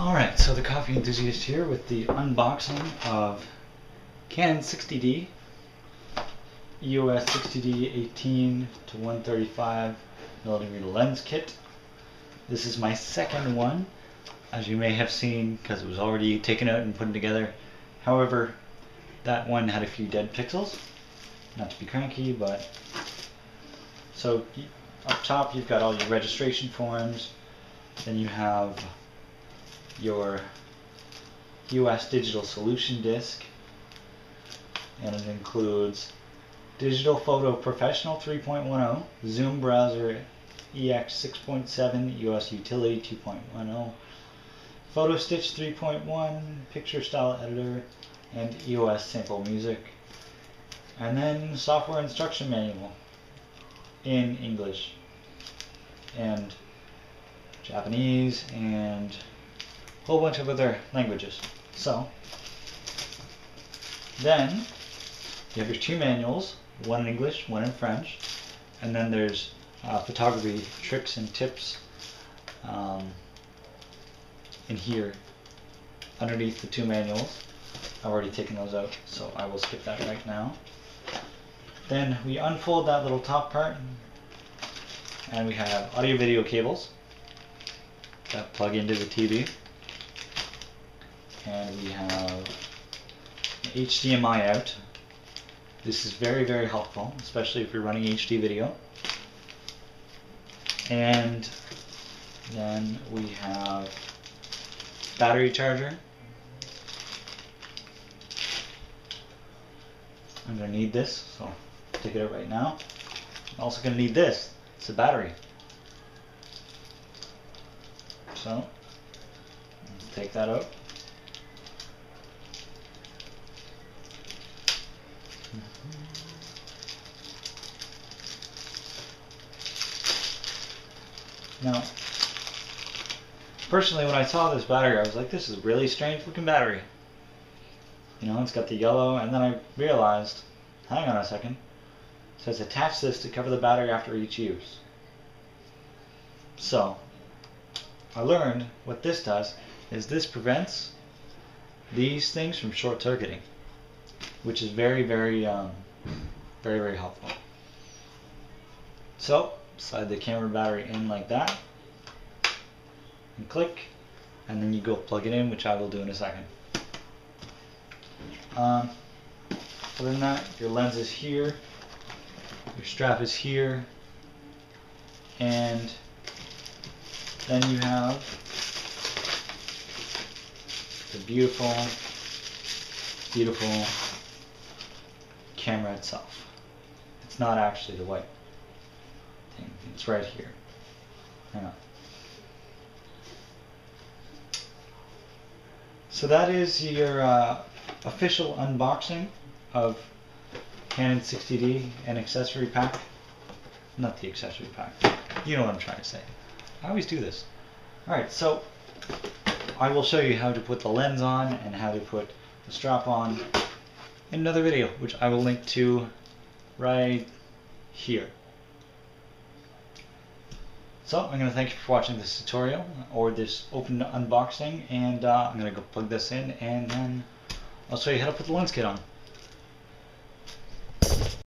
Alright, so the coffee enthusiast here with the unboxing of Canon 60D EOS 60D 18 to 135 millimeter lens kit. This is my second one, as you may have seen, because it was already taken out and put together. However, that one had a few dead pixels. Not to be cranky, but... So, up top you've got all your registration forms, then you have your EOS Digital Solution Disk, and it includes Digital Photo Professional 3.10, Zoom Browser EX 6.7, EOS Utility 2.10, Photo Stitch 3.1, Picture Style Editor, and EOS Sample Music. And then Software Instruction Manual in English and Japanese and whole bunch of other languages. So, then you have your two manuals, one in English, one in French, and then there's uh, photography tricks and tips um, in here underneath the two manuals. I've already taken those out, so I will skip that right now. Then we unfold that little top part, and we have audio video cables that plug into the TV. And we have HDMI out. This is very, very helpful, especially if you're running HD video. And then we have battery charger. I'm going to need this, so take it out right now. I'm also going to need this. It's a battery. So, take that out. Now, personally, when I saw this battery, I was like, this is a really strange looking battery. You know, it's got the yellow, and then I realized, hang on a second, it says attach this to cover the battery after each use. So, I learned what this does is this prevents these things from short circuiting, which is very, very, um, very, very helpful. So, slide the camera battery in like that, and click, and then you go plug it in, which I will do in a second. Um, other than that, your lens is here, your strap is here, and then you have the beautiful, beautiful camera itself. It's not actually the white. It's right here. On. So that is your uh, official unboxing of Canon 60D and accessory pack. Not the accessory pack. You know what I'm trying to say. I always do this. Alright, so I will show you how to put the lens on and how to put the strap on in another video, which I will link to right here. So I'm going to thank you for watching this tutorial or this open unboxing and uh, I'm going to go plug this in and then I'll show you how to put the lens kit on.